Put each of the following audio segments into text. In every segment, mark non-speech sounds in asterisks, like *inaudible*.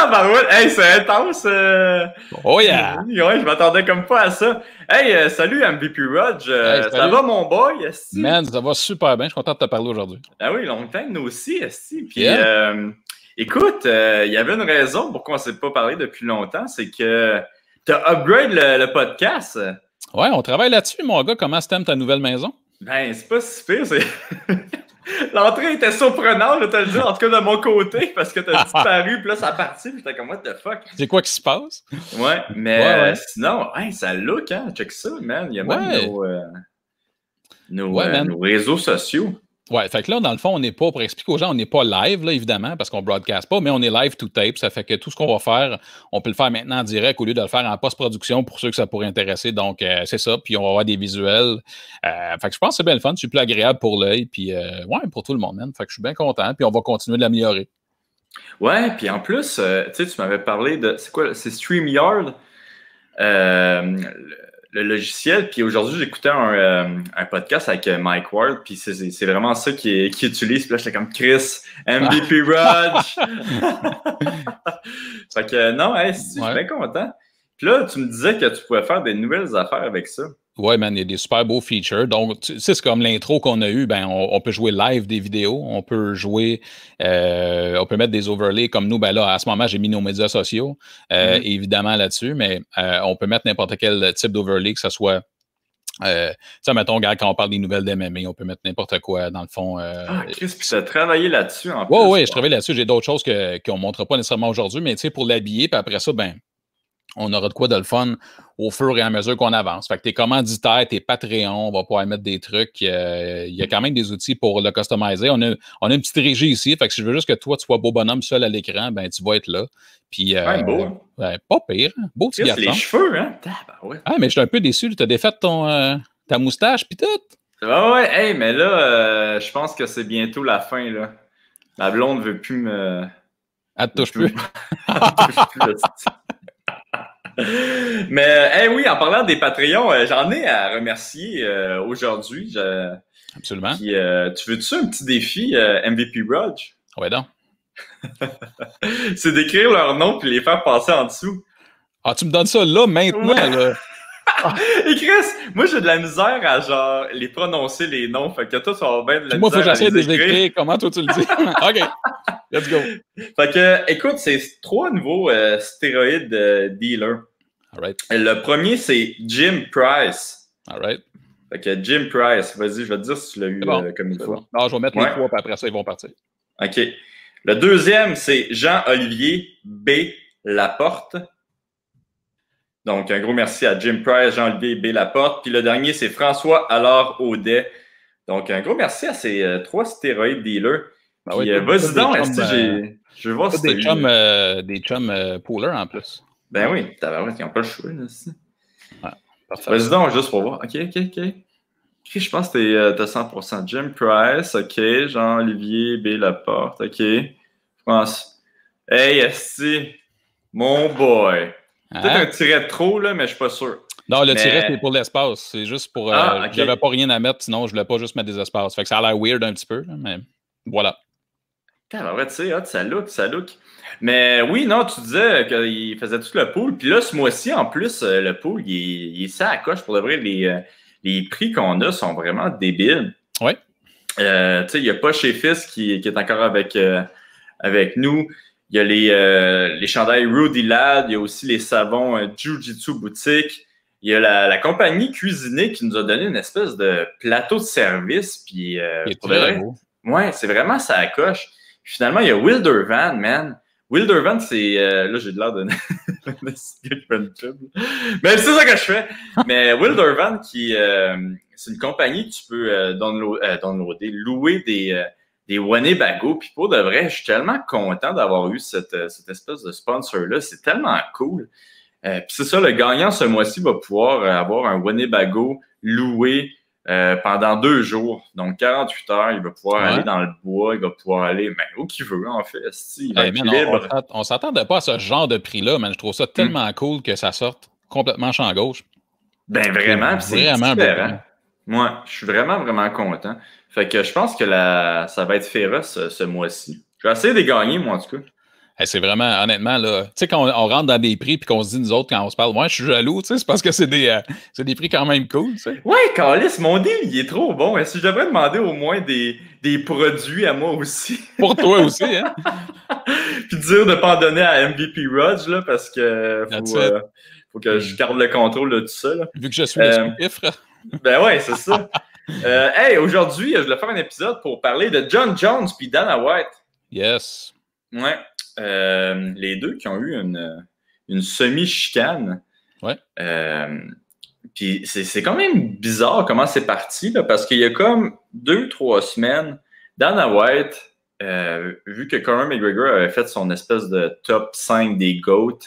Tabarouette! Hey, c'est intense! Euh... Oh yeah! Ouais, je m'attendais comme pas à ça. Hey, euh, salut MVP Rudge! Euh, Hey, ça va, mon boy? esti? Man, ça va super bien. Je suis content de te parler aujourd'hui. Ah oui, longtemps, nous aussi, esti. Puis, Yeah. euh, écoute, il y avait une raison pourquoi on ne s'est pas parlé depuis longtemps, c'est que tu as upgrade le, le podcast. Ouais, on travaille là-dessus, mon gars. Comment se t'aimes ta nouvelle maison? Ben, c'est pas si pire, c'est... *laughs* L'entrée était surprenante, je vais te le dire, en tout cas de mon côté, parce que t'as disparu, puis là, ça a parti, puis j'étais comme, what the fuck? C'est quoi qui se passe? Ouais, mais Ouais, ouais. sinon, hey, ça look, hein, check ça, man. Il y a même nos, euh, nos, euh, man. nos réseaux sociaux. Ouais, fait que là, dans le fond, on n'est pas, pour expliquer aux gens, on n'est pas live, là, évidemment, parce qu'on broadcast pas, mais on est live to tape. Ça fait que tout ce qu'on va faire, on peut le faire maintenant en direct au lieu de le faire en post-production pour ceux que ça pourrait intéresser. Donc, euh, c'est ça. Puis, on va avoir des visuels. Euh, fait que je pense que c'est bien le fun. C'est plus agréable pour l'œil. Puis, euh, ouais, pour tout le monde, man. Fait que je suis bien content. Puis, on va continuer de l'améliorer. Ouais, puis en plus, euh, tu sais, tu m'avais parlé de. C'est quoi? C'est StreamYard, le, le logiciel. Puis aujourd'hui, j'écoutais un, euh, un podcast avec euh, Mike Ward, puis c'est- vraiment ça qu'il qu'il utilise. Puis là, j'étais comme Chris, MVP Rudge. *laughs* fait que non, hey, je Ouais. suis bien content. Puis là, tu me disais que tu pouvais faire des nouvelles affaires avec ça. Ouais, man, il y a des super beaux features. Donc, tu sais, c'est comme l'intro qu'on a eu. Ben, on, on peut jouer live des vidéos. On peut jouer, euh, on peut mettre des overlays comme nous. Ben là, à ce moment, j'ai mis nos médias sociaux, euh, Mhm. évidemment, là-dessus. Mais euh, on peut mettre n'importe quel type d'overlay, que ce soit. Euh, tu sais, mettons, regarde, quand on parle des nouvelles d'MMA, on peut mettre n'importe quoi, dans le fond. euh, Ah, Chris, puis tu as travaillé là-dessus en oui, plus. oui, je travaille là-dessus. J'ai d'autres choses qu'on ne montrera pas nécessairement aujourd'hui, mais tu sais, pour l'habiller, puis après ça, ben, on aura de quoi de le fun au fur et à mesure qu'on avance. Fait que tes commanditaires, tes Patreons, on va pouvoir mettre des trucs. euh, Il y a quand même des outils pour le customiser. On a, on a une petite régie ici. Fait que si je veux juste que toi, tu sois beau bonhomme seul à l'écran, ben, tu vas être là. Puis, euh, Ouais, beau. ouais, pas pire. hein. Beau petit Chris, les garçon. cheveux, hein? Ah, mais je suis un peu déçu. Tu as défait ton, euh, ta moustache, puis tout. Ah ouais, hey, mais là, je pense que c'est bientôt la fin, là. Ma blonde veut plus me... Elle te touche plus. *laughs* touche plus, *laughs* mais, hey, oui, en parlant des Patreons, euh, j'en ai à remercier euh, aujourd'hui. Je- Absolument. Puis, euh, tu veux-tu un petit défi euh, MVP Rudge? Ouais, donc. *laughs* C'est d'écrire leur nom puis les faire passer en dessous. Ah, tu me donnes ça là, maintenant, Ouais. là. Et Chris, moi j'ai de la misère à genre les prononcer les noms. Fait que toi, tu vas bien de la Puis moi, faut que misère j'essaie de les écrire. Comment toi, tu le dis? *laughs* OK. Let's go. Fait que, écoute, c'est trois nouveaux euh, stéroïdes euh, dealers. All right. Le premier, c'est Jim Price. All right. Fait que Jim Price, vas-y, je vais te dire si tu l'as eu bon. euh, comme faut. bon. Non, je vais mettre Ouais. les trois, puis après ça, ils vont partir. OK. Le deuxième, c'est Jean-Olivier B. Laporte. Donc, un gros merci à Jim Price, Jean-Olivier B. Laporte. Puis le dernier, c'est François Allard Audet. Donc, un gros merci à ces euh, trois stéroïdes dealers. Ben oui, euh, vas-y donc, chums, euh. Je veux voir si t'as des chums, euh, des chums euh, poolers en plus. Ben oui, tabarouette, ils n'ont pas le choix. Parfait. Vas-y donc, juste pour voir. OK, OK, OK. Je pense que t'es, euh, t'as 100%. Jim Price, OK. Jean-Olivier B. Laporte, OK. France. Hey, esti, mon boy. Peut-être Hein? un tiret de trop, là, mais je suis pas sûr. Non, le mais- tiret, c'est pour l'espace. C'est juste pour. euh, Ah, ok. J'avais pas rien à mettre, sinon je voulais pas juste mettre des espaces. Fait que ça a l'air weird un petit peu, là, mais voilà. Tabarouette, tu sais, ça look, ça look. Mais oui, non, tu disais qu'il faisait tout le pool. Puis là, ce mois-ci, en plus, euh, le pool, il il est ça à coche. Pour de vrai, les, euh, les prix qu'on a sont vraiment débiles. Ouais. Euh, tu sais, il n'y a pas chez Fils qui, qui est encore avec, euh, avec nous. Il y a les, euh, les chandails Rudy Lad. Il y a aussi les savons euh, Jiu-Jitsu Boutique. Il y a la, la compagnie Cuisinée qui nous a donné une espèce de plateau de service. Puis, euh, pour vrai. Ouais, c'est vraiment ça à coche. Puis finalement, il y a Wildervan, man. Wildervan, c'est. euh, là, j'ai de l'air de. *laughs* Mais c'est ça que je fais. Mais Wildervan, qui. euh, c'est une compagnie que tu peux euh, downloader, louer des. Des Winnebago, puis pour de vrai, je suis tellement content d'avoir eu cette, euh, cette espèce de sponsor-là. C'est tellement cool. Euh, puis c'est ça, le gagnant ce mois-ci va pouvoir euh, avoir un Winnebago loué euh, pendant deux jours. Donc 48 heures, il va pouvoir Ouais. aller dans le bois, il va pouvoir aller ben, où qu'il veut, en fait. Il Hey, man, libre. on on s'attendait pas à ce genre de prix-là, man. Je trouve ça tellement cool que ça sorte complètement champ gauche. Ben vraiment, c'est Vraiment différent. Moi, je suis vraiment, vraiment content. Fait que je pense que la... ça va être féroce ce, ce mois-ci. Je vais essayer de gagner, moi, en tout cas. c'est vraiment, honnêtement, là, tu sais, quand on, rentre dans des prix puis qu'on se dit, nous autres, quand on se parle, moi, je suis jaloux, tu sais, c'est parce que c'est des, euh, des prix quand même cool, tu sais. Ouais, Carlis, mon deal, il est trop bon. Que je devrais demander au moins des, des produits à moi aussi? *laughs* Pour toi aussi, hein? *laughs* puis dire de pas en donner à MVP Rudge, là, parce que faut, euh, faut que je hmm. garde le contrôle de tout ça, là. Vu que je suis le euh, Ben ouais, c'est ça. hey, aujourd'hui, je voulais faire un épisode pour parler de John Jones puis Dana White. Yes. Ouais. Euh, les deux qui ont eu une, une semi-chicane. Ouais. Euh, puis c'est quand même bizarre comment c'est parti, là, parce qu'il y a comme deux, trois semaines, Dana White, euh, vu que Conor McGregor avait fait son espèce de top 5 des GOAT,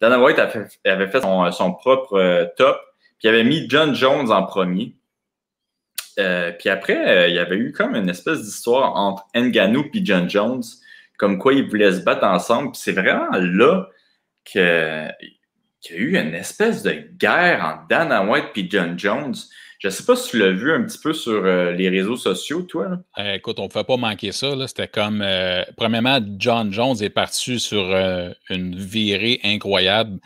Dana White avait fait son, son propre top, puis il avait mis John Jones en premier. puis après, il y avait eu comme une espèce d'histoire entre Ngannou et John Jones comme quoi ils voulaient se battre ensemble. Puis c'est vraiment là qu'il y a eu une espèce de guerre entre Dana White et John Jones. Je ne sais pas si tu l'as vu un petit peu sur euh, les réseaux sociaux, toi. Euh, écoute, on ne pouvait pas manquer ça. C'était comme, euh, premièrement, John Jones est parti sur une virée incroyable,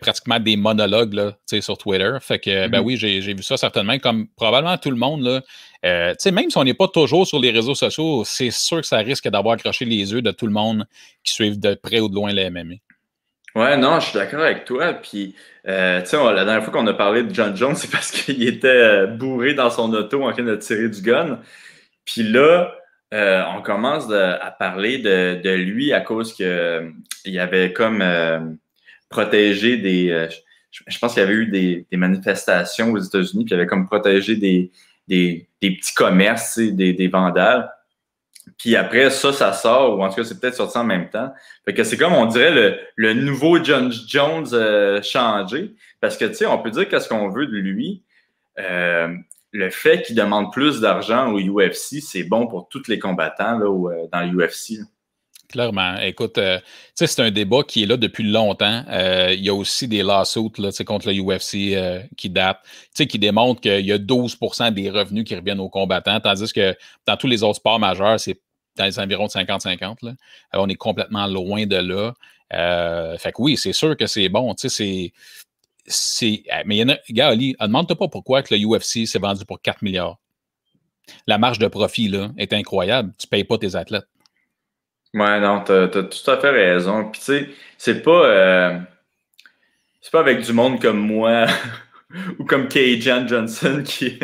pratiquement des monologues là, sur Twitter. Fait que, ben mm-hmm. oui, j'ai vu ça certainement, comme probablement tout le monde. Là, même si on n'est pas toujours sur les réseaux sociaux, c'est sûr que ça risque d'avoir accroché les yeux de tout le monde qui suivent de près ou de loin les MMA. Ouais, non, je suis d'accord avec toi. Puis, euh, tu sais, la dernière fois qu'on a parlé de John Jones, *laughs* c'est parce qu'il était euh, bourré dans son auto en train de tirer du gun. Puis là, euh, on commence à parler de, lui à cause qu'il il avait comme protégé des. je, pense qu'il y avait eu des, manifestations aux États-Unis, puis il avait comme protégé des, des, petits commerces, des, des vandales. Puis après, ça, ça sort, ou en tout cas, c'est peut-être sorti en même temps. Fait que c'est comme, on dirait, le, nouveau John Jones euh, changé. Parce que, tu sais, on peut dire qu'est-ce qu'on veut de lui. Euh, le fait qu'il demande plus d'argent au UFC, c'est bon pour tous les combattants là, euh, dans l'UFC. Clairement. Écoute, sais, c'est un débat qui est là depuis longtemps. il y a aussi des lawsuits là, contre le UFC qui datent, qui démontrent qu'il y a 12% des revenus qui reviennent aux combattants, tandis que dans tous les autres sports majeurs, c'est dans les environs de 50-50. on est complètement loin de là. Euh, fait que oui, c'est sûr que c'est bon. C'est. Eh, mais il y en a. Gars, Ali, demande-toi pas pourquoi que le UFC s'est vendu pour 4 milliards. La marge de profit là, est incroyable. Tu ne payes pas tes athlètes. Ouais, non, tu as, tout à fait raison. Puis tu sais, c'est pas. Euh, c'est pas avec du monde comme moi *laughs* ou comme Jan Johnson *laughs* qui,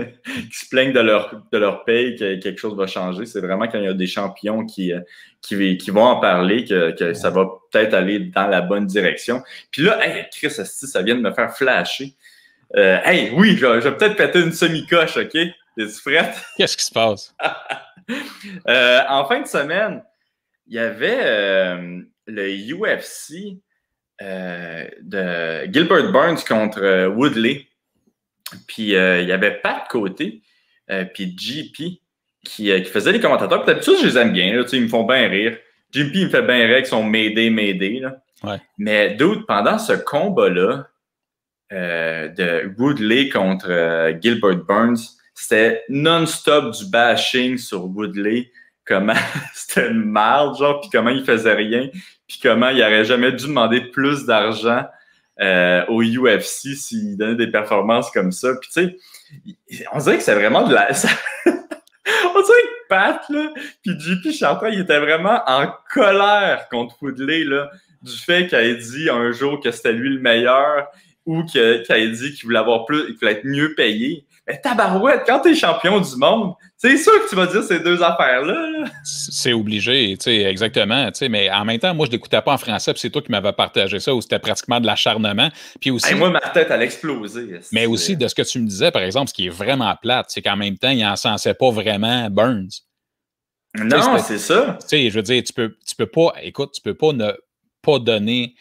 se plaignent de leur, de leur paye que quelque chose va changer. C'est vraiment quand il y a des champions qui, qui, qui vont en parler que, ça va peut-être aller dans la bonne direction. Puis là, hey, Chris, ça vient de me faire flasher. Euh, hey, oui, je, vais peut-être péter une semi-coche, OK? Es-tu prête? Qu'est-ce qui se passe? *laughs* Euh, en fin de semaine, il y avait euh, le UFC de Gilbert Burns contre Woodley. Puis euh, il y avait Pat Côté, euh, puis JP qui, euh, qui faisaient les commentateurs. Peut-être ça, je les aime bien. Là, ils me font bien rire. JP, il me fait bien rire avec son Mayday, Mayday. Là. Ouais. Mais d'autres, pendant ce combat-là de Woodley contre Gilbert Burns, c'était non-stop du bashing sur Woodley. Comment *laughs* c'était une merde, genre, puis comment il faisait rien, puis comment il aurait jamais dû demander plus d'argent euh, au UFC s'il donnait des performances comme ça. Puis tu sais, on dirait que c'est vraiment de la. *laughs* on dirait que Pat, là, puis JP Chartrand, il était vraiment en colère contre Woodley, là, du fait qu'il ait dit un jour que c'était lui le meilleur ou qu'il ait dit qu'il voulait avoir plus, qu'il voulait être mieux payé. Mais tabarouette, quand t'es champion du monde, c'est sûr que tu vas dire ces deux affaires-là. C'est obligé, tu sais, exactement. Tu sais, mais en même temps, moi, je l'écoutais pas en français, puis c'est toi qui m'avais partagé ça, où c'était pratiquement de l'acharnement. Puis aussi. moi, ma tête, elle explosé. Mais aussi, de ce que tu me disais, par exemple, ce qui est vraiment plate, c'est qu'en même temps, il n'encensait pas vraiment Burns. Non, c'est ça. Tu sais, je veux dire, tu peux, tu peux pas, écoute, tu peux pas ne pas donner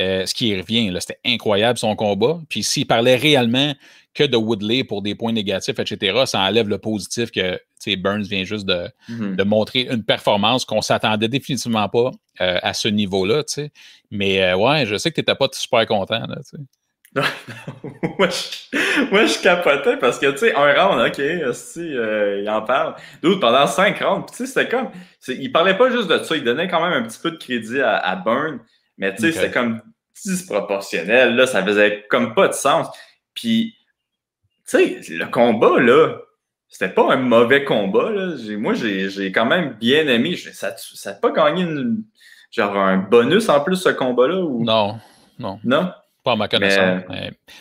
euh, ce qui revient. C'était incroyable son combat. Puis s'il parlait réellement que de Woodley pour des points négatifs, etc., ça enlève le positif que Burns vient juste de, mm-hmm. de montrer une performance qu'on s'attendait définitivement pas euh, à ce niveau-là. Mais euh, ouais, je sais que tu n'étais pas super content. Là, *laughs* moi, je, moi, je capotais parce que, tu sais, un round, OK, si, euh, il en parle. D'autres, pendant cinq rounds, tu sais, c'était comme... Il parlait pas juste de ça, il donnait quand même un petit peu de crédit à, à Burn, mais tu sais, c'était comme disproportionnel, là, ça faisait comme pas de sens. Puis, tu sais, le combat, là, c'était pas un mauvais combat, là. Moi, j'ai quand même bien aimé. Ça n'a pas gagné genre un bonus en plus, ce combat-là? Ou... Non, non. Non? Pas à ma connaissance.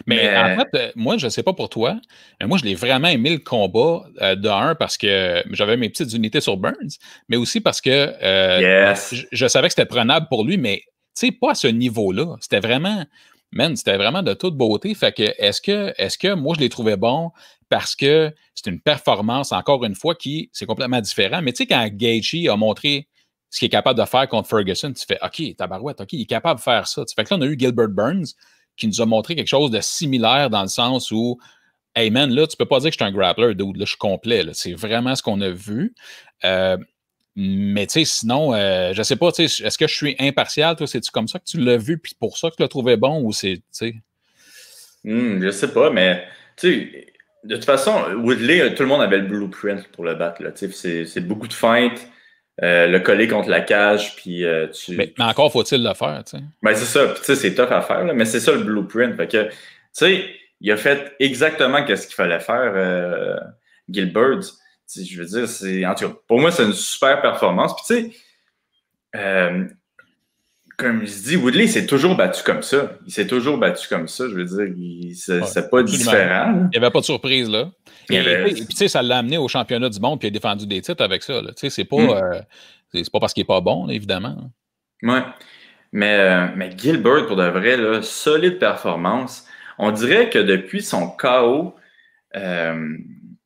Mais, en fait, euh, moi, je ne sais pas pour toi, mais moi, je l'ai vraiment aimé le combat euh, de un parce que j'avais mes petites unités sur Burns, mais aussi parce que euh, je, savais que c'était prenable pour lui, mais sais, pas à ce niveau-là. C'était vraiment, man, c'était vraiment de toute beauté. Fait que, est-ce que, est-ce que moi, je l'ai trouvé bon parce que c'est une performance, encore une fois, qui, c'est complètement différent. Mais tu sais, quand Gaethje a montré ce qu'il est capable de faire contre Ferguson, tu fais OK, tabarouette, OK, il est capable de faire ça. Tu fais que là, on a eu Gilbert Burns qui nous a montré quelque chose de similaire dans le sens où Hey man, là, tu peux pas dire que je suis un grappler, dude, là, je suis complet. C'est vraiment ce qu'on a vu. Euh, mais tu sais, sinon, euh, je sais pas, est-ce que je suis impartial, toi, c'est-tu comme ça que tu l'as vu, puis pour ça que tu l'as trouvé bon, ou c'est, tu sais? Hmm, je sais pas, mais tu sais, de toute façon, Woodley, tout le monde avait le blueprint pour le battre, là, c'est beaucoup de feintes, euh, le coller contre la cage, puis euh, tu. Mais, encore faut-il le faire, tu sais. Ben, c'est ça, tu sais, c'est tough à faire, mais c'est ça le blueprint. Fait que, tu sais, il a fait exactement ce qu'il fallait faire, euh, Je veux dire, c'est. En tout cas, pour moi, c'est une super performance. Puis, tu sais, comme je dis, Woodley s'est toujours battu comme ça. Il s'est toujours battu comme ça. Je veux dire, c'est pas différent. Il n'y avait pas de surprise, là. Et, puis, tu sais, ça l'a amené au championnat du monde, puis il a défendu des titres avec ça. Tu sais, c'est pas, hmm. euh, c'est pas parce qu'il n'est pas bon, évidemment. Ouais. Mais, euh, mais Gilbert, pour de vrai, là, solide performance. On dirait que depuis son KO euh,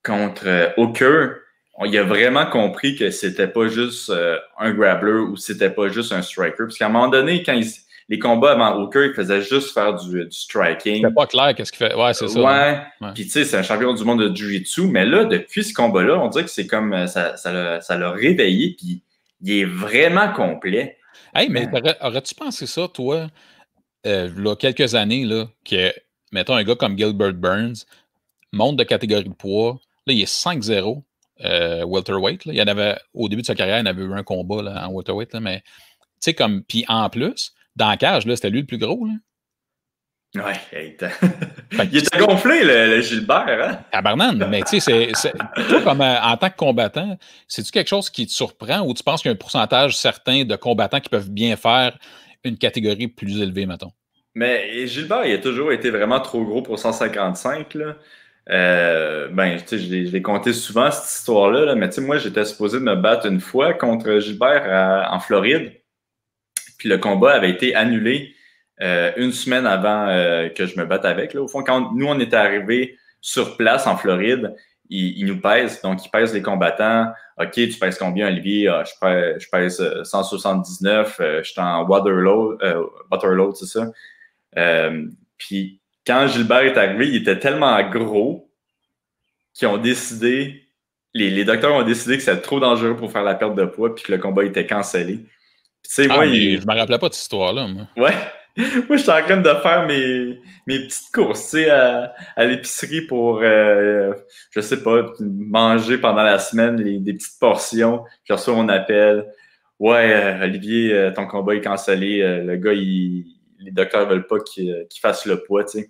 contre Hooker, il a vraiment compris que c'était pas juste euh, un grappler ou c'était pas juste un striker. Parce qu'à un moment donné, quand les combats avant Hooker, il faisait juste faire du, striking. C'était pas clair qu'est-ce qu'il fait. Ouais, c'est ça. Ouais. Puis tu sais, c'est un champion du monde de Jiu-Jitsu. Mais là, depuis ce combat-là, on dirait que c'est comme euh, ça, ça l'a réveillé. Puis il est vraiment complet. Hey, mais aurais-tu pensé ça, toi, euh, là, quelques années, là, que, mettons, un gars comme Gilbert Burns monte de catégorie de poids, là, il est 5-0 euh, welterweight. Il y en avait, au début de sa carrière, il y avait eu un combat là, en welterweight, mais tu sais, comme, puis en plus, dans la cage, c'était lui le plus gros. Là. Ouais, *laughs* il était gonflé, le, Gilbert. Hein? Tabarnan, mais tu sais, comme euh, en tant que combattant, c'est-tu quelque chose qui te surprend ou tu penses qu'il y a un pourcentage certain de combattants qui peuvent bien faire une catégorie plus élevée, mettons? Mais Gilbert, il a toujours été vraiment trop gros pour 155. Là. Euh, ben, tu sais, je l'ai compté souvent, cette histoire-là, mais tu sais, moi, j'étais supposé me battre une fois contre Gilbert en Floride. Puis le combat avait été annulé euh, une semaine avant euh, que je me batte avec. Là. Au fond, quand nous, on était arrivés sur place en Floride, ils, nous pèsent. Donc, ils pèsent les combattants. OK, tu pèses combien, Olivier? Ah, je, pèse, je pèse 179. je suis en Waterloo, Waterloo c'est ça? puis quand Gilbert est arrivé, il était tellement gros qu'ils ont décidé, les, docteurs ont décidé que c'était trop dangereux pour faire la perte de poids puis que le combat était cancellé. Tu ah, moi, Je me rappelais pas de cette histoire-là, moi. Ouais. *laughs* moi, j'étais en train de faire mes, mes petites courses, tu sais, à, l'épicerie pour, euh, je sais pas, manger pendant la semaine des petites portions. J'ai reçu mon appel. Ouais, euh, Olivier, euh, ton combat est cancellé. le gars, il, les docteurs veulent pas qu'ils fassent le poids, tu sais.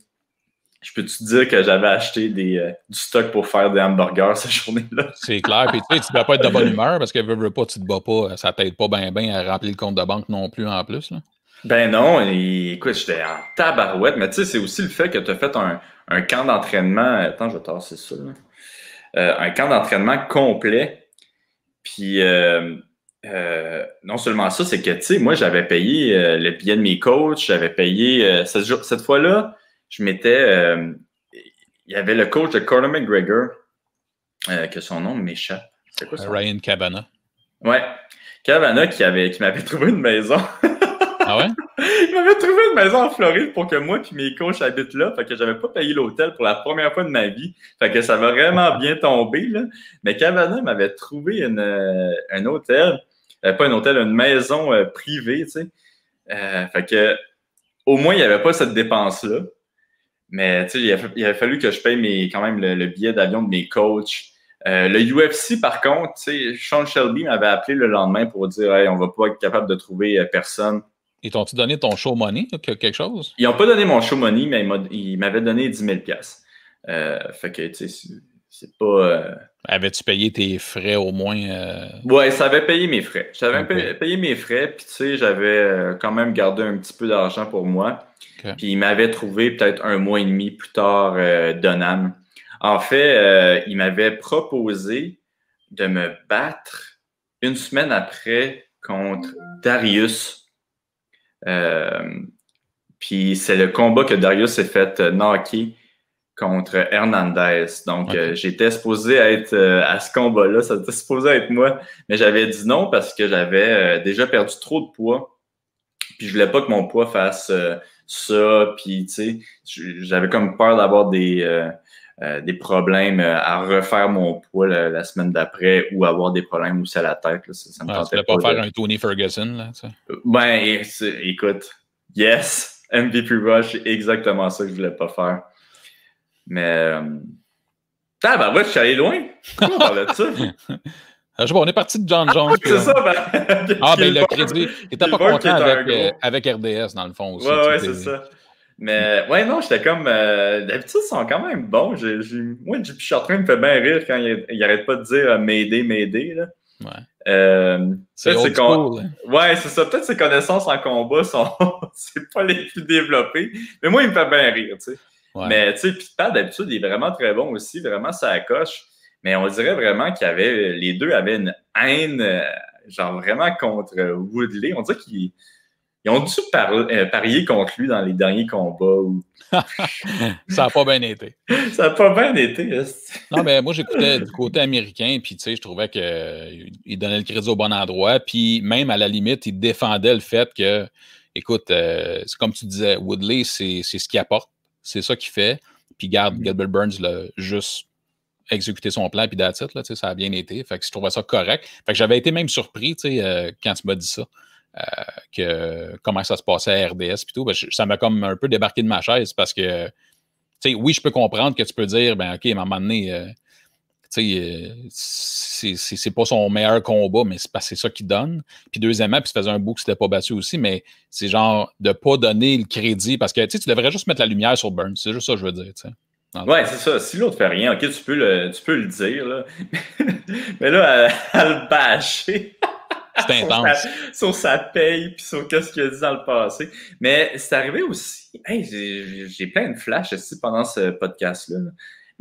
Je peux te dire que j'avais acheté des, euh, du stock pour faire des hamburgers *laughs* cette journée-là? C'est clair. Puis tu sais, tu ne dois pas être de bonne humeur parce que veux, veux pas, tu te bats pas. Ça t'aide pas bien bien à remplir le compte de banque non plus en plus. Là. Ben non, écoute, j'étais en tabarouette, mais tu sais, c'est aussi le fait que tu as fait un, un camp d'entraînement. Attends, je vais tasser ça. Euh, un camp d'entraînement complet. Puis euh, euh, non seulement ça, c'est que, tu sais, moi, j'avais payé euh, le billet de mes coachs, j'avais payé. Euh, cette, fois-là, je m'étais. Il y avait le coach de Conor McGregor, que son nom m'échappe. C'est quoi ça? Ryan Cabana. Ouais. Cabana qui, avait, qui m'avait trouvé une maison. ah ouais? *laughs* Il m'avait trouvé une maison en Floride pour que moi et mes coachs habitent là. Fait que j'avais pas payé l'hôtel pour la première fois de ma vie. Fait que ça va vraiment bien tomber, là. Mais Cabana m'avait trouvé une, un hôtel euh, pas un hôtel, une maison euh, privée, tu sais. Euh, fait que, au moins, il n'y avait pas cette dépense-là. Mais il a, il a fallu que je paye mes, quand même le, billet d'avion de mes coachs. Euh, le UFC, par contre, Sean Shelby m'avait appelé le lendemain pour dire hey, on va pas être capable de trouver euh, personne. Ils t'ont-tu donné ton show money, quelque chose? Ils n'ont pas donné mon show money, mais ils m'avaient donné 10 000 euh, Fait que, tu sais, c'est pas. Euh, Avais-tu payé tes frais au moins? Euh? Ouais, ça avait payé mes frais. J'avais payé, mes frais, puis tu sais, j'avais euh, quand même gardé un petit peu d'argent pour moi. Puis il m'avait trouvé peut-être un mois et demi plus tard Donham. En fait, il m'avait proposé de me battre une semaine après contre Darius. puis c'est le combat que Darius s'est fait knocker contre Hernandez. Donc, euh, j'étais supposé être euh, à ce combat-là, ça était supposé être moi, mais j'avais dit non parce que j'avais euh, déjà perdu trop de poids. Puis je voulais pas que mon poids fasse ça. Puis, tu sais, j'avais comme peur d'avoir des, des problèmes à refaire mon poids la, semaine d'après ou avoir des problèmes aussi à la tête. Là. Ça, me ah, pas, faire un Tony Ferguson, là, Ben, écoute, yes, *laughs* MVP Rush, exactement ça que je voulais pas faire. Mais. Ah, ben ouais, je suis allé loin. Comment on parlait de ça? *laughs* Je sais pas, on est parti de John Jones. Ah, c'est ça, ben. *laughs* ah, ben le crédit. Il était pas content avec, euh, avec, RDS, dans le fond aussi. Ouais, ouais, c'est ça. Mais ouais, non, j'étais comme. Euh, D'habitude, ils sont quand même bons. J Moi, JP Chartrain me fait bien rire quand il, il arrête pas de dire euh, m'aider, m'aider. Ouais. Euh, c'est cool, hein. Ouais, c'est ça. Peut-être ses connaissances en combat sont *laughs* c'est pas les plus développées. Mais moi, il me fait bien rire, tu sais. Mais tu sais, puis Pat, d'habitude, il est vraiment très bon aussi, vraiment ça coche. Mais on dirait vraiment qu'il y avait, les deux avaient une haine, euh, genre vraiment contre Woodley. On dirait qu'ils ont dû euh, parier contre lui dans les derniers combats. *laughs* ça n'a pas bien été. *laughs* ça n'a pas bien été. non, mais moi, j'écoutais du côté américain, puis tu sais, je trouvais qu'il euh, donnait le crédit au bon endroit, puis même à la limite, il défendait le fait que, écoute, c'est comme tu disais, Woodley, c'est ce qu'il apporte c'est ça qu'il fait. Puis garde, mm. Gilbert Burns l'a juste exécuté son plan, puis that's it, là, ça a bien été. Fait que je trouvais ça correct. Fait que j'avais été même surpris euh, quand tu m'as dit ça. Euh, que comment ça se passait à RDS puis tout, ben, ça m'a comme un peu débarqué de ma chaise parce que oui, je peux comprendre que tu peux dire ben OK, à un moment donné, euh, c'est pas son meilleur combat, mais c'est ça qu'il donne. Puis deuxièmement, puis ça faisait un bout que c'était pas battu aussi, mais c'est genre de pas donner le crédit parce que tu devrais juste mettre la lumière sur Burns. C'est juste ça que je veux dire. Ouais, c'est ça. Si l'autre fait rien, ok, tu peux le, tu peux le dire. Là. *laughs* mais là, à, le bâcher. *laughs* C'est intense. sur, sa, paye, puis sur qu'est-ce qu'il a dit dans le passé. Mais c'est arrivé aussi. j'ai plein de flashs aussi pendant ce podcast-là.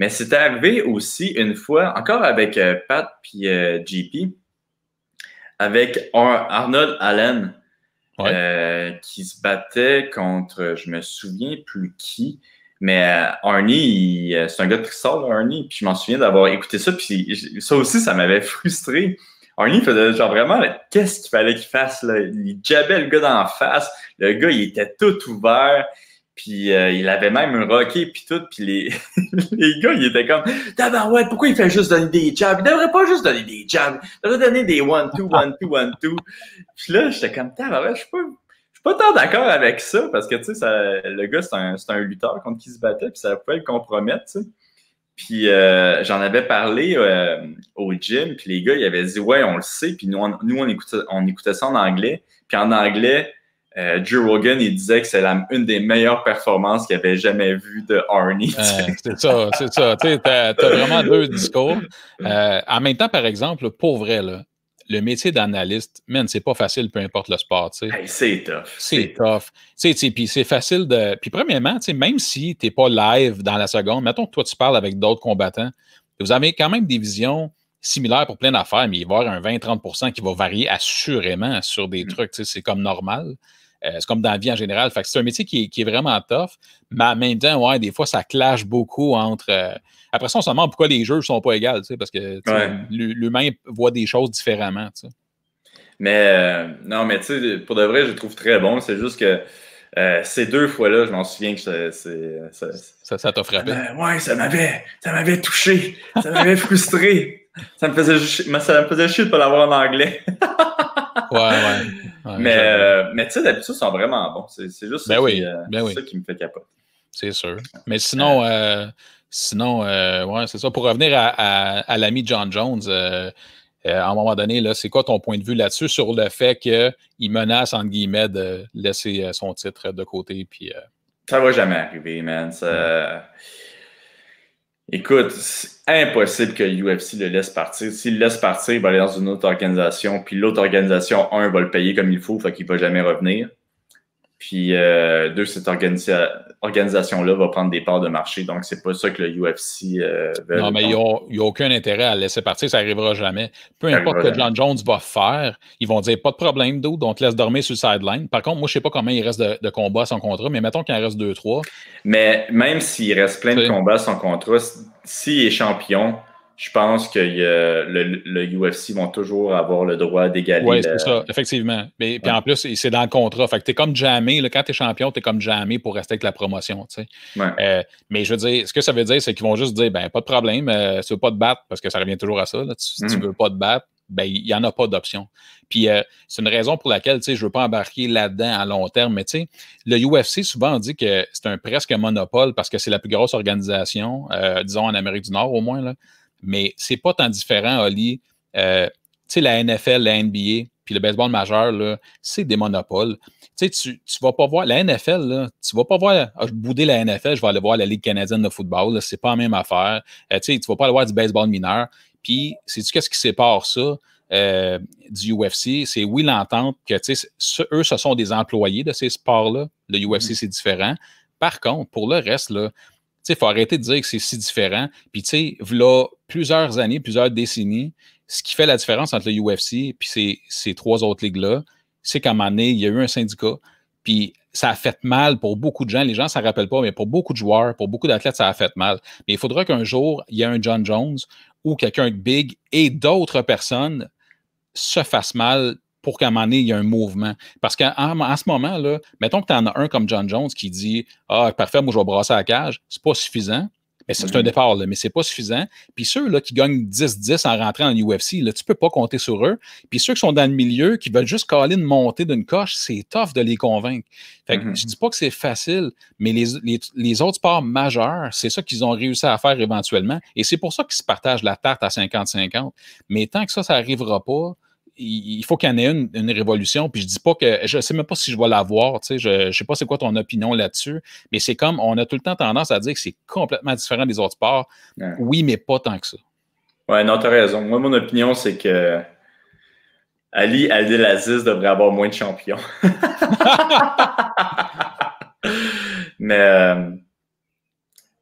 Mais c'est arrivé aussi une fois, encore avec euh, Pat puis euh, JP, avec Arnold Allen, euh, qui se battait contre, je me souviens plus qui, mais Arnie, c'est un gars de Trissard, Arnie, puis je m'en souviens d'avoir écouté ça, puis ça aussi, ça m'avait *laughs* frustré. Arnie faisait genre vraiment, qu'est-ce qu'il fallait qu'il fasse? Là? Il jabait le gars d'en face, le gars, il était tout ouvert, puis euh, il avait même un rocket puis tout, puis les, *laughs* les gars, ils étaient comme Tabarouette, pourquoi il fait juste donner des jabs? Il devrait pas juste donner des jabs, il devrait donner des one, two, one, two, one, two. Puis là, j'étais comme Tabarouette, je suis pas. Suis pas tant d'accord avec ça parce que tu sais, le gars, c'est un, un, lutteur contre qui se battait, puis ça pouvait le compromettre, sais. Puis euh, j'en avais parlé euh, au gym, puis les gars, ils avaient dit Ouais, on le sait, puis nous, on, nous, on, on écoutait ça en anglais. Puis en anglais, euh, Joe Rogan, il disait que c'est une des meilleures performances qu'il avait jamais vues de Arnie. c'est ça, c'est ça. Tu as, vraiment deux discours. Euh, en même temps, par exemple, pour vrai, le métier d'analyste, man, c'est pas facile, peu importe le sport. c'est tough. C'est tough. Puis c'est facile de. Puis premièrement, même si tu n'es pas live dans la seconde, mettons que toi, tu parles avec d'autres combattants, vous avez quand même des visions similaires pour plein d'affaires, mais il va y avoir un 20-30% qui va varier assurément sur des mm. trucs. C'est comme normal. Euh, c'est comme dans la vie en général. Fait c'est un métier qui est, vraiment tough, mais en même temps, ouais, des fois, ça clash beaucoup entre. Euh, après ça, on se demande pourquoi les jeux ne sont pas égaux, parce que l'humain voit des choses différemment. Mais euh, non, mais tu sais, pour de vrai, je trouve très bon. C'est juste que ces deux fois-là, je m'en souviens que ça, ça, ça t'a frappé. ouais, ça m'avait, ça m'avait touché, ça m'avait frustré. Ça me faisait, ça me faisait chier de pas l'avoir en anglais. ouais, ouais. Mais, euh, mais tu sais, d'habitude, ils sont vraiment bons. C'est juste ben ça, oui, qui, euh, ben ça qui me fait capoter. c'est sûr. Mais sinon, euh, sinon ouais, c'est ça. Pour revenir à, l'ami John Jones, à un moment donné, c'est quoi ton point de vue là-dessus sur le fait qu'il menace, entre guillemets, de laisser son titre de côté? Puis, Ça va jamais arriver, man. Écoute, c'est impossible que l'UFC le laisse partir. S'il le laisse partir, il va aller dans une autre organisation, puis l'autre organisation, un, va le payer comme il faut, fait qu'il va jamais revenir. Puis euh, deux, cette organisation-là va prendre des parts de marché. Donc, c'est pas ça que le UFC euh, veut. Non, mais il n'y a, aucun intérêt à laisser partir, ça n'arrivera jamais. Peu importe ce que John Jones va faire, ils vont dire pas de problème d'eau, donc laisse dormir sur le sideline. Par contre, moi, je sais pas combien il reste de, de combats à son contrat, mais mettons qu'il en reste deux, trois. Mais même s'il reste plein de combats à son contrat, s'il est champion, je pense que le, le, UFC vont toujours avoir le droit d'égaler. Oui, c'est ça, effectivement. Mais puis en plus, c'est dans le contrat. Fait que tu es comme jamais, quand tu es champion, tu es comme jamais pour rester avec la promotion. Euh, mais je veux dire, ce que ça veut dire, c'est qu'ils vont juste dire ben, pas de problème, euh, tu veux pas te battre, parce que ça revient toujours à ça. si tu mm. veux pas te battre, ben, il n'y en a pas d'option. Puis euh, c'est une raison pour laquelle je ne veux pas embarquer là-dedans à long terme. Mais le UFC, souvent, on dit que c'est un presque monopole parce que c'est la plus grosse organisation, disons en Amérique du Nord au moins. Là mais c'est pas tant différent, Oli. Euh, tu sais, la NFL, la NBA, puis le baseball majeur, c'est des monopoles. Tu sais, tu, vas pas voir la NFL, là, tu vas pas voir, ah, je boudais la NFL, je vais aller voir la Ligue canadienne de football, c'est pas la même affaire. Euh, tu sais, tu vas pas aller voir du baseball mineur. Puis, sais-tu qu'est-ce qui sépare ça euh, du UFC? C'est oui, l'entente que, tu sais, eux, ce sont des employés de ces sports-là. Le UFC, mm-hmm. c'est différent. Par contre, pour le reste, là, il faut arrêter de dire que c'est si différent. Puis, tu sais, là, plusieurs années, plusieurs décennies, ce qui fait la différence entre le UFC et ces, ces trois autres ligues-là, c'est qu'à un moment donné, il y a eu un syndicat, puis ça a fait mal pour beaucoup de gens. Les gens ne s'en rappellent pas, mais pour beaucoup de joueurs, pour beaucoup d'athlètes, ça a fait mal. Mais il faudra qu'un jour, il y ait un John Jones ou quelqu'un de big et d'autres personnes se fassent mal pour qu'à un moment donné, il y ait un mouvement. Parce qu'en ce moment, là, mettons que tu en as un comme John Jones qui dit Ah, parfait, moi je vais brasser la cage, c'est pas suffisant. Mais c'est un mm-hmm. départ, là, mais c'est pas suffisant. Puis ceux là, qui gagnent 10-10 en rentrant en UFC, là, tu peux pas compter sur eux. Puis ceux qui sont dans le milieu, qui veulent juste caler une montée d'une coche, c'est tough de les convaincre. Fait que mm-hmm. je dis pas que c'est facile, mais les, les, les, autres sports majeurs, c'est ça qu'ils ont réussi à faire éventuellement. Et c'est pour ça qu'ils se partagent la tarte à 50-50. Mais tant que ça, ça n'arrivera pas, il faut qu'il y en ait une, une, révolution. Puis je dis pas que je sais même pas si je vais l'avoir. Tu sais, je, ne sais pas c'est quoi ton opinion là-dessus. Mais c'est comme on a tout le temps tendance à dire que c'est complètement différent des autres sports. Oui, mais pas tant que ça. Ouais, non, tu as raison. Moi, mon opinion, c'est que Ali Abdelaziz devrait avoir moins de champions. *laughs* mais euh,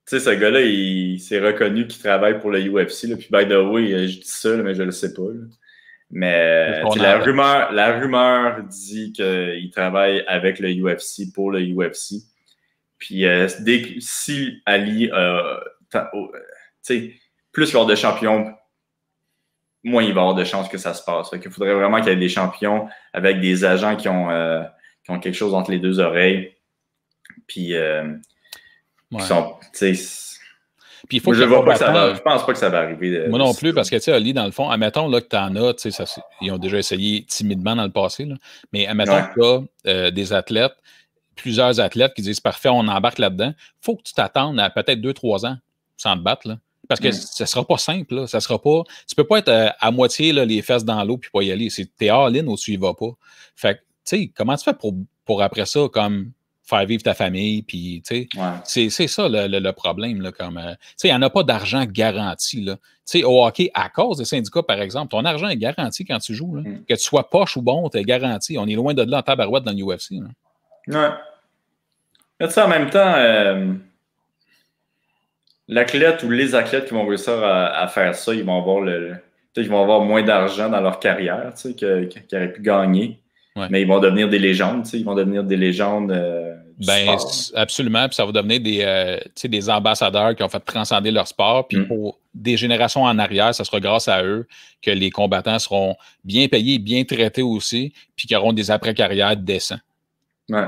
tu sais, ce gars-là, il s'est reconnu qu'il travaille pour le UFC. Là. Puis, by the way, je dis ça, mais je le sais pas. Mais la rumeur, la rumeur dit qu'il travaille avec le UFC pour le UFC. Puis euh, dès si Ali, euh, plus lors de champion, moins il va avoir de chances que ça se passe. Il faudrait vraiment qu'il y ait des champions avec des agents qui ont, euh, qui ont quelque chose entre les deux oreilles. Puis, euh, qui sont, il faut je ne pense pas que ça va arriver. Moi non plus, parce que, tu sais, Ali, dans le fond, admettons là, que tu en as, tu sais, ils ont déjà essayé timidement dans le passé, là, mais admettons que tu as euh, des athlètes, plusieurs athlètes qui disent parfait, on embarque là-dedans. Il faut que tu t'attendes à peut-être deux, trois ans sans te battre. Là. Parce que mm. ça ne sera pas simple. Là. Ça sera pas. Tu peux pas être euh, à, moitié là, les fesses dans l'eau puis pas y aller. Tu es all-in ou tu y vas pas. Fait tu sais, comment tu fais pour, pour après ça, comme faire vivre ta famille. Puis, tu sais, c'est ça le, problème. Là, comme, euh, tu sais, il n'y en a pas d'argent garanti. Là. Tu sais, au hockey, à cause des syndicats, par exemple, ton argent est garanti quand tu joues. Là. Mm. Que tu sois poche ou bon, tu es garanti. On est loin de là en tabarouette dans le UFC. Là. Ouais. ça, en même temps, euh, l'athlète ou les athlètes qui vont réussir à, faire ça, ils vont avoir le. Ils vont avoir moins d'argent dans leur carrière qu'ils auraient pu gagner. Mais ils vont devenir des légendes, ils vont devenir des légendes. Euh, ben, absolument. Puis ça va devenir des, euh, des ambassadeurs qui ont fait transcender leur sport. Puis mm. pour des générations en arrière, ce sera grâce à eux que les combattants seront bien payés, bien traités aussi, puis qu'ils auront des après-carrières décents. Ouais.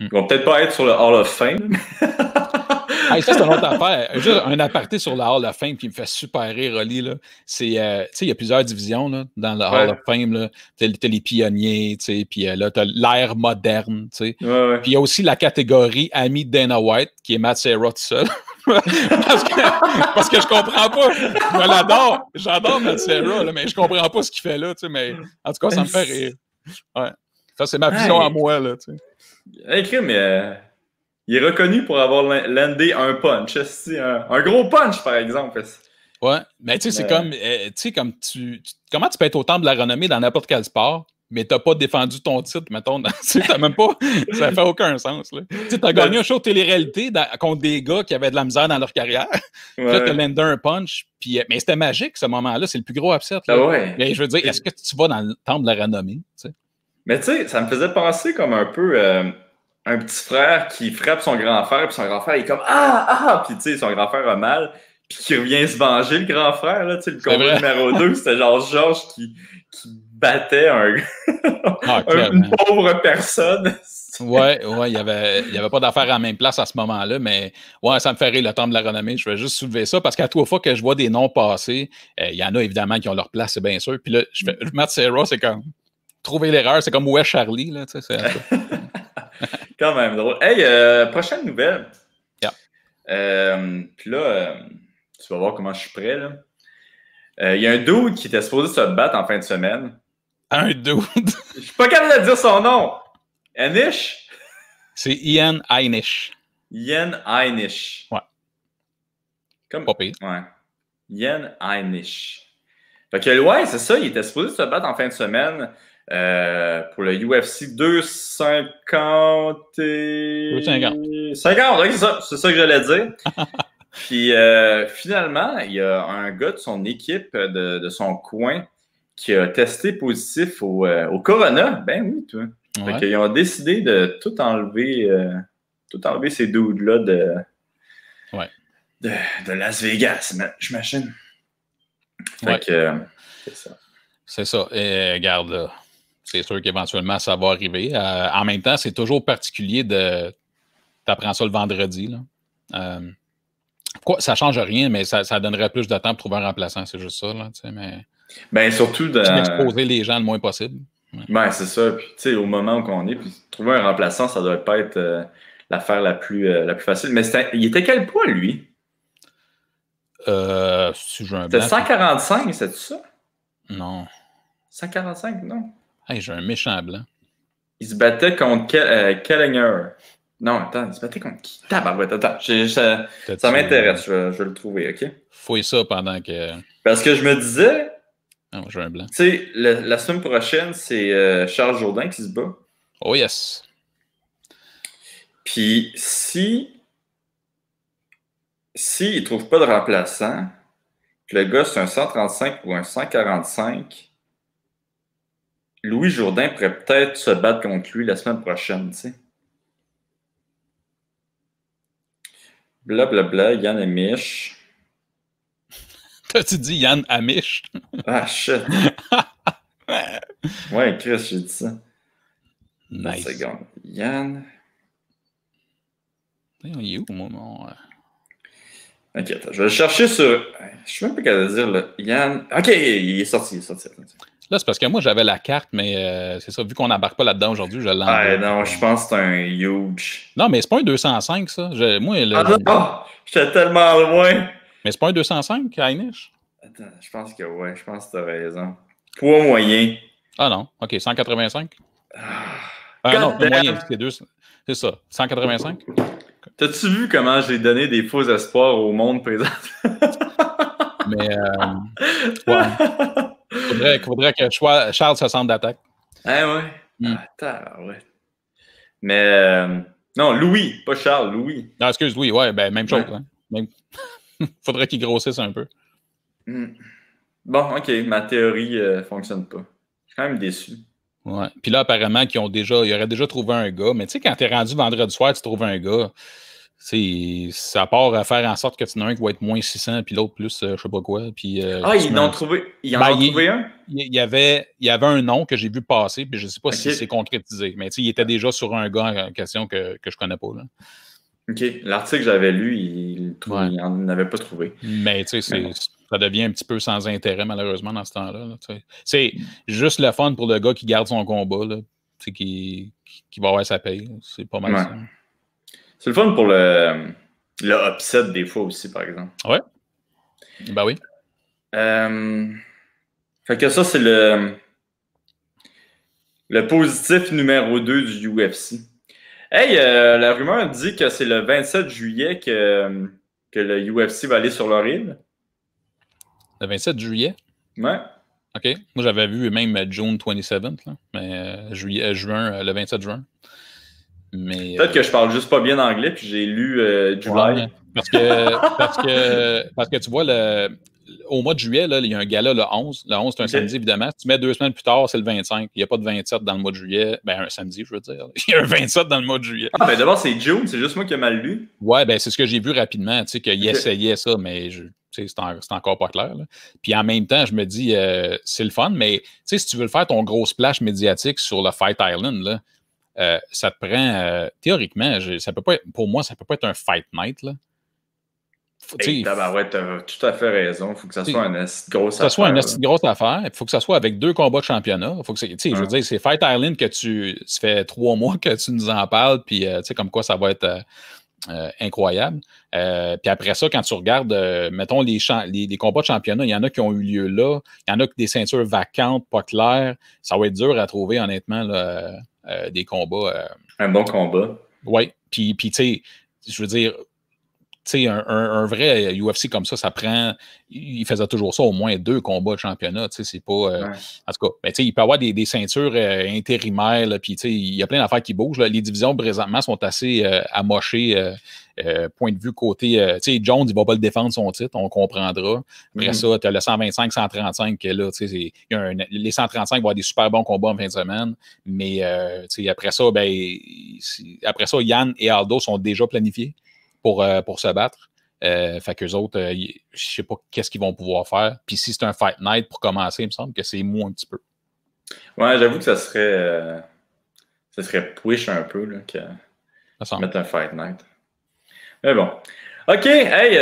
Mm. Ils vont peut-être pas être sur le Hall of Fame. *laughs* Hey, ça, c'est une autre affaire. Juste un aparté sur la Hall of Fame qui me fait super rire, Oli. là. C'est, euh, tu sais, il y a plusieurs divisions là, dans la Hall Ouais. of Fame. là. T'as, t'as les pionniers, tu sais, puis euh, là, t'as l'ère moderne, tu sais. Ouais. Puis il y a aussi la catégorie ami de Dana White, qui est Matt Serra tout seul. *laughs* parce, que, parce que je comprends pas. Je l'adore. J'adore Matt Serra, là, mais je comprends pas ce qu'il fait là, tu sais. Mais en tout cas, ça me fait rire. Ouais. Ça, c'est ma vision Hey. à moi, là, tu sais. Mais euh, il est reconnu pour avoir lan- landé un punch. Un, un gros punch, par exemple. Ouais, mais tu sais, c'est comme, euh, tu sais, comme tu, tu- comment tu peux être au temple de la renommée dans n'importe quel sport, mais t'as pas défendu ton titre, mettons, *laughs* tu t'as même pas, ça fait aucun sens, là. Tu t'as gagné un show de télé-réalité dans- contre des gars qui avaient de la misère dans leur carrière, *laughs* puis là, Ouais. t'as landé un punch, puis, euh, mais c'était magique, ce moment-là, c'est le plus gros upset, là. Ah ouais. Mais je veux dire, est-ce que tu vas dans le temple de la renommée? Mais tu sais, ça me faisait penser comme un peu euh, un petit frère qui frappe son grand frère, puis son grand frère il est comme Ah, ah, puis tu sais, son grand frère a mal, puis qui revient se venger, le grand frère, là, tu sais, le combat numéro 2, c'était genre Georges qui, qui battait un, Ah, *laughs* une pauvre personne. *laughs* Ouais, ouais, il n'y avait, y avait pas d'affaires à la même place à ce moment-là, mais ouais, ça me fait rire le temple de la renommée. Je vais juste soulever ça parce qu'à trois fois que je vois des noms passer, euh, il y en a évidemment qui ont leur place, c'est bien sûr. Puis là, je fais, Matt Serra, c'est comme trouver l'erreur, c'est comme où est Charlie, là, tu sais, c'est- *laughs* Quand même drôle. Hey, euh, prochaine nouvelle. Yeah. Euh, Puis là, euh, tu vas voir comment je suis prêt. là. Il y a un dude qui était supposé se battre en fin de semaine. un dude. *laughs* Je suis pas capable de dire son nom. Anish? C'est Ian Einish. Yen Einish. Ouais. Comme... Pas pire. Ouais. Yen Einish. Fait que, ouais, c'est ça, il était supposé se battre en fin de semaine euh, pour le UFC 250 et... 250. 50, oui, c'est ça, ça que j'allais dire. *laughs* Puis euh, finalement, il y a un gars de son équipe, de, de son coin, qui a testé positif au, euh, au Corona. Ben oui, toi. Fait Ouais. qu'ils ont décidé de tout enlever, tout enlever ces dudes-là de, Ouais. de, de Las Vegas, ma- j'imagine. Fait Ouais. que, c'est ça. C'est ça. Et regarde, là, c'est sûr qu'éventuellement, ça va arriver. Euh, en même temps, c'est toujours particulier de. T'apprends ça le vendredi. Là. Euh, quoi, ça change rien, mais ça, ça donnerait plus de temps pour trouver un remplaçant. C'est juste ça. Là, tu mais Ben surtout de. les gens le moins possible. Ben c'est ça. Puis tu sais, au moment où on est, puis trouver un remplaçant, ça doit pas être euh, l'affaire la plus la plus facile. Mais il était quel poids lui? Euh, si C'était blanc, 145, c'est ça? Non. 145, non? Hey, j'ai un méchant blanc. Il se battait contre Ke- euh, Kellinger. Non, attends, il se battait contre qui? Tabarouette, attends. ça T'as-tu- ça m'intéresse, je, vais- je vais le trouver, OK? Fouille ça pendant que. Parce que je me disais, Non, j'ai un blanc. tu sais, la semaine prochaine, c'est euh, Charles Jourdain qui se bat. Oh yes. Puis si. Si il trouve pas de remplaçant, que le gars c'est un 135 ou un 145, Louis Jourdain pourrait peut-être se battre contre lui la semaine prochaine, tu sais. Blablabla, Yann et Mich. *laughs* T'as-tu dit Yann Amish? *laughs* Ah, shit. *laughs* Ouais, Chris, j'ai dit ça. Une Nice. seconde. Yann. Il est où, mon. euh, Ok, attends, je vais le chercher sur. Je sais même pas qu'à dire, là. Yann. Ok, il est sorti, il est sorti. Là, c'est parce que moi, j'avais la carte, mais euh, c'est ça, vu qu'on n'embarque pas là-dedans aujourd'hui, je Ah, non, je pense que c'est un huge. Non, mais c'est pas un 205, ça. Je- moi, le- Ah non, j'étais tellement loin. Mais c'est pas un 205, Heinisch? Attends, je pense que ouais, je pense que t'as raison. Poids moyen. Ah non, OK, 185? Ah. Ah non, damn. moyen, c'est deux. C'est ça, 185? T'as-tu vu comment j'ai donné des faux espoirs au monde présent? Mais euh, *laughs* ouais. Faudrait, faudrait que Charles se sente d'attaque. Ah ouais. Hmm. Ah, tabarouette. Mais euh, non, Louis, pas Charles, Louis. Non, excuse, oui, ouais, ben même chose. Ouais. hein. Même- *laughs* faudrait qu'il grossisse un peu. Hmm. Bon, ok, ma théorie euh, fonctionne pas. Je suis quand même déçu. Ouais. Puis là, apparemment, qu'ils ont déjà, ils auraient déjà trouvé un gars. Mais tu sais, quand t'es rendu vendredi soir, tu trouves un gars, ça part à faire en sorte que tu en as un qui va être moins 600, puis l'autre plus, euh, je sais pas quoi. Puis, euh, Ah, ils en ont trouvé, ils en Ben, ont il- trouvé un? il y avait, il y avait un nom que j'ai vu passer, puis je sais pas si c'est concrétisé. Mais tu sais, il était déjà sur un gars en question que, que je connais pas. Là. OK. L'article que j'avais lu, il n'en avait pas trouvé. Mais tu sais, ça devient un petit peu sans intérêt, malheureusement, dans ce temps-là. c'est juste le fun pour le gars qui garde son combat, là, qui, qui va avoir sa paye. C'est pas mal ça. C'est le fun pour le, le upset des fois aussi, par exemple. Ouais. Ben oui. Euh, fait que ça, c'est le, le positif numéro 2 du UFC. Hey, euh, la rumeur dit que c'est le 27 juillet que, que le UFC va aller sur leur île. Le 27 juillet? Ouais. OK. Moi, j'avais vu même June 27, là, mais euh, juillet, juin, le 27 juin. Peut-être que je parle juste pas bien anglais, puis j'ai lu July. parce, que, *laughs* parce, que, parce que tu vois, le, au mois de juillet, là, il y a un gala le 11. Le 11, c'est un samedi, évidemment. Si tu mets deux semaines plus tard, c'est le 25. Il n'y a pas de 27 dans le mois de juillet. Ben, un samedi, je veux dire. *laughs* Il y a un 27 dans le mois de juillet. Ah, ben d'abord, c'est June. C'est juste moi qui ai mal lu. Ouais, ben c'est ce que j'ai vu rapidement. Tu sais, qu'il essayait ça, mais je, c'est, encore pas clair. Puis en même temps, je me dis, euh, c'est le fun, mais si tu veux le faire ton gros splash médiatique sur le Fight Island, là, euh, ça te prend, euh, théoriquement, ça peut pas pour moi, ça peut pas être un Fight Night. Là. Hey, ouais, t'as tout à fait raison. Il faut que ça soit une grosse affaire. Que ça soit une grosse affaire. Il faut que ça soit avec deux combats de championnat. Faut que Je veux dire, c'est Fight Island que tu. Ça fait trois mois que tu nous en parles, puis euh, tu sais, comme quoi ça va être euh, euh, incroyable. puis après ça, quand tu regardes, mettons, les, les, combats de championnat, il y en a qui ont eu lieu là. Il y en a que des ceintures vacantes, pas claires. Ça va être dur à trouver, honnêtement, des combats. Un bon combat. Oui. Puis, puis tu sais, je veux dire, sais, un, un, vrai UFC comme ça, ça prend. Il faisait toujours ça, au moins deux combats de championnat. C'est pas. Euh, en tout cas, ben, il peut y avoir des, des ceintures euh, intérimaires, puis il y a plein d'affaires qui bougent. Là. Les divisions présentement sont assez euh, amochées. point de vue côté, tu sais, Jones, il va pas le défendre son titre, on comprendra. Après mm-hmm. ça, tu as le 125-135 qui est là, tu sais, les 135 vont avoir des super bons combats en fin de semaine, mais après ça, ben, après ça, Yann et Aldo sont déjà planifiés pour, euh, pour se battre. Euh, fait qu'eux autres, euh, je sais pas qu'est-ce qu'ils vont pouvoir faire. Puis si c'est un Fight Night pour commencer, il me semble que c'est mou un petit peu. Ouais, j'avoue que ça serait. ça serait push un peu là, que mettre un Fight Night. Mais bon. OK, hey,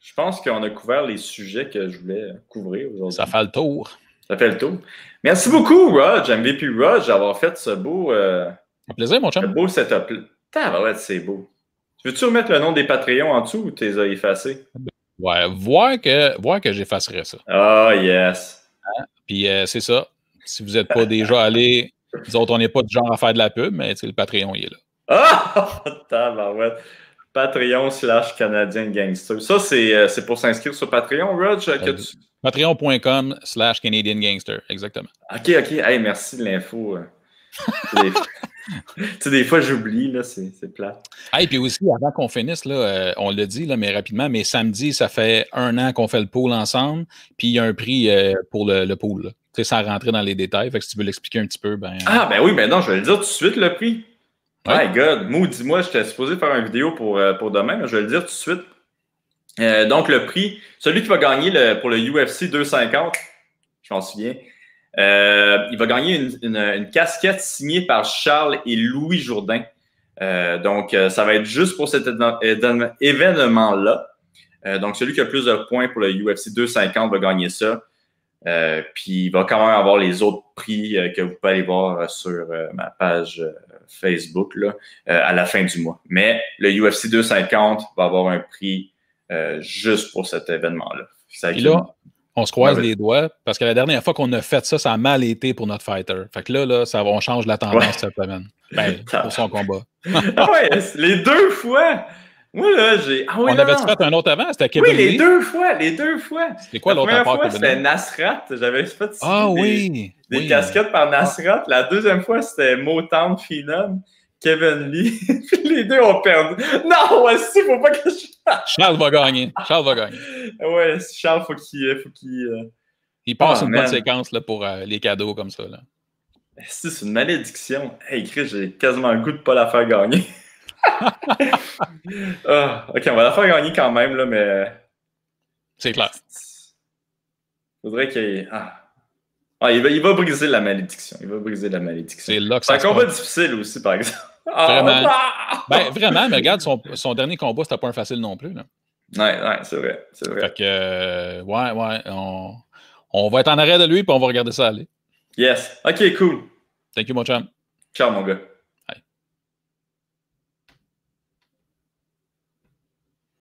je pense qu'on a couvert les sujets que je voulais couvrir aujourd'hui. Ça fait le tour. Ça fait le tour. Merci beaucoup, Rog, MVP Rog, d'avoir fait ce beau. Un plaisir, mon chum. Ce beau setup. Putain, c'est beau. Veux-tu remettre le nom des Patreons en dessous ou tu les as effacés? Ouais, voir que, voir que j'effacerai ça. Ah, yes. Hein? Puis euh, c'est ça. Si vous n'êtes pas déjà allé, nous autres, on n'est pas du genre à faire de la pub, mais le Patreon, il est là. Ah! *laughs* Tabarouette. Patreon slash Canadien Gangster. Ça, euh, c'est pour s'inscrire sur Patreon, Rog? Tu... Patreon.com slash Canadian Gangster, exactement. OK, OK. Hey, merci de l'info. *laughs* Euh. tu sais, des fois, j'oublie, là, c'est plat. Ah, et puis aussi, avant qu'on finisse, là, euh, on le dit, là, mais rapidement, mais samedi, ça fait un an qu'on fait le pool ensemble, puis il y a un prix euh, pour le, le pool, Tu sais, sans rentrer dans les détails. Fait que si tu veux l'expliquer un petit peu, ben. Ah, ben oui, ben non, je vais le dire tout de suite, le prix. My God. Moi, dis-moi, j'étais supposé faire une vidéo pour, euh, pour demain, mais je vais le dire tout de suite. donc, le prix, celui qui va gagner le, pour le UFC 250, je m'en souviens, euh, il va gagner une, casquette signée par Charles et Louis Jourdain. Euh, donc, euh, ça va être juste pour cet événement-là. donc, celui qui a plus de points pour le UFC 250 va gagner ça. puis, il va quand même avoir les autres prix que vous pouvez aller voir sur ma page Facebook là, à la fin du mois. Mais le UFC 250 va avoir un prix juste pour cet événement-là. là, on se croise les doigts parce que la dernière fois qu'on a fait ça, ça a mal été pour notre fighter. Fait que là, là ça, on change la tendance cette semaine. Ben, *laughs* pour son combat. ah ouais, les deux fois! Moi, là, j'ai. Ah on avait fait un autre avant? C'était Kevin Oui, les deux fois, les deux fois. C'était quoi l'autre fois? C'était Nasrat. J'avais fait ah, des, oui. des casquettes par Nasrat. La deuxième fois, c'était Motown Phenom. Kevin Lee. *laughs* les deux ont perdu. Non, ouais, si, faut pas que je. Charles va gagner. Charles va gagner. Ouais, Charles, faut qu'il. Faut qu'il euh, Il passe ah, une bonne séquence là, pour euh, les cadeaux comme ça. Là. Si, c'est une malédiction. Hey, Chris, j'ai quasiment le goût de pas la faire gagner. *laughs* ah, ok, on va la faire gagner quand même, là, mais. C'est clair. Faudrait qu'il. Ah. Ah, il va, il va briser la malédiction. Il va briser la malédiction. C'est là que ça C'est un combat difficile aussi, par exemple. Vraiment. Ben, vraiment, mais regarde, son, son dernier combat, c'était pas un facile non plus. Là. Ouais, ouais, c'est vrai. C'est vrai. Fait que, euh, ouais, ouais. On, on, va être en arrêt de lui, puis on va regarder ça aller. Yes. OK, cool. Thank you, mon chum. Ciao, mon gars.